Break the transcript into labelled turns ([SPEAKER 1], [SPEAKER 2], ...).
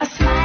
[SPEAKER 1] A smile.